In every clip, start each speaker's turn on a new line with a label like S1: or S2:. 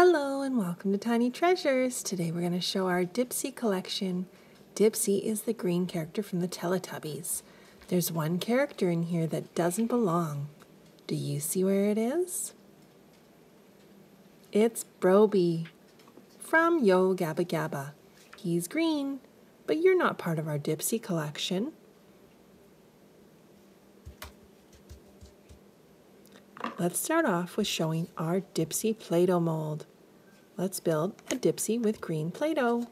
S1: Hello and welcome to Tiny Treasures. Today we're going to show our Dipsy collection. Dipsy is the green character from the Teletubbies. There's one character in here that doesn't belong. Do you see where it is? It's Brobee from Yo Gabba Gabba. He's green, but you're not part of our Dipsy collection. Let's start off with showing our Dipsy Play-Doh mold. Let's build a Dipsy with green Play-Doh.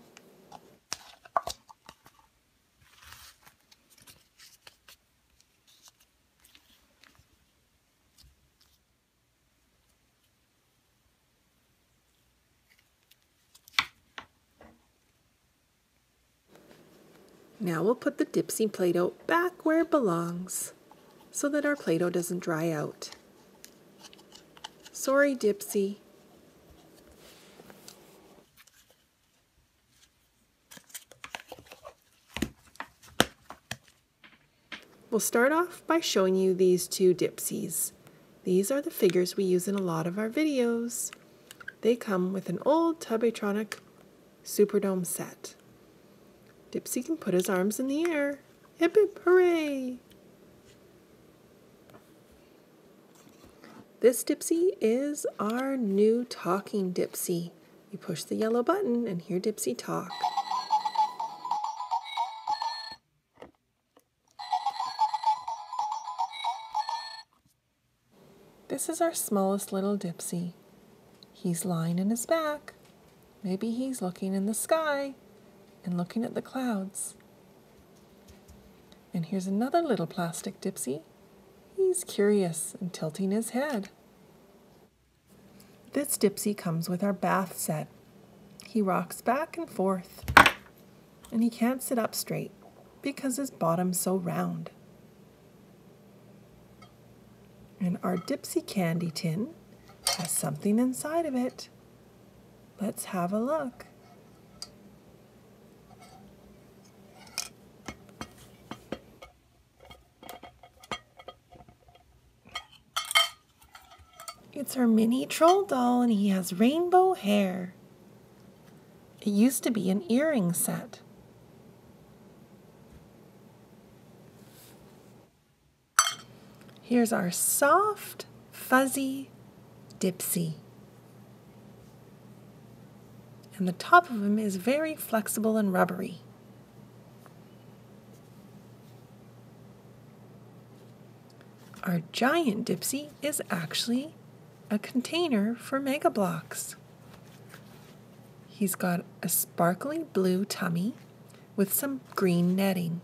S1: Now we'll put the Dipsy Play-Doh back where it belongs so that our Play-Doh doesn't dry out. Sorry, Dipsy. We'll start off by showing you these two Dipsies. These are the figures we use in a lot of our videos. They come with an old Tubbytronic Superdome set. Dipsy can put his arms in the air. Hip hip hooray! This Dipsy is our new talking Dipsy. You push the yellow button and hear Dipsy talk. This is our smallest little Dipsy. He's lying in his back. Maybe he's looking in the sky and looking at the clouds. And here's another little plastic Dipsy. He's curious and tilting his head. This Dipsy comes with our bath set. He rocks back and forth, and he can't sit up straight because his bottom's so round. And our Dipsy candy tin has something inside of it. Let's have a look. It's our mini troll doll and he has rainbow hair. It used to be an earring set. Here's our soft, fuzzy Dipsy. And the top of him is very flexible and rubbery. Our giant Dipsy is actually a container for Mega Bloks. He's got a sparkly blue tummy with some green netting.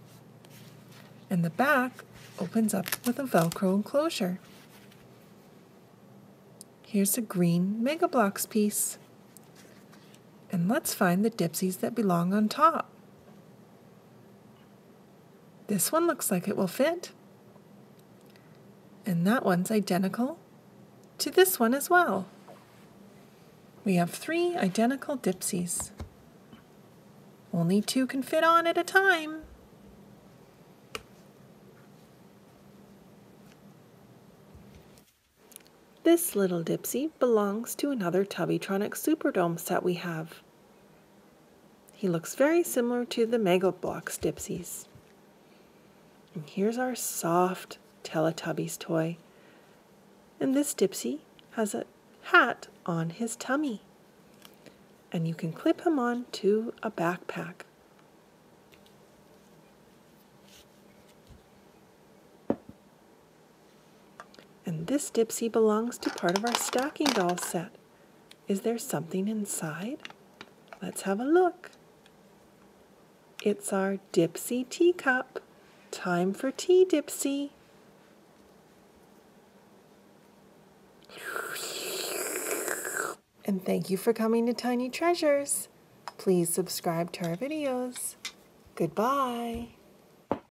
S1: And the back opens up with a Velcro enclosure. Here's a green Mega Bloks piece. And let's find the dipsies that belong on top. This one looks like it will fit. And that one's identical to this one as well. We have three identical dipsies. Only two can fit on at a time. This little Dipsy belongs to another Tubbytronic Superdome set we have. He looks very similar to the Mega Bloks Dipsies. And here's our soft Teletubbies toy. And this Dipsy has a hat on his tummy. And you can clip him on to a backpack. And this Dipsy belongs to part of our stacking doll set. Is there something inside? Let's have a look. It's our Dipsy teacup. Time for tea, Dipsy. And thank you for coming to Tiny Treasures. Please subscribe to our videos. Goodbye.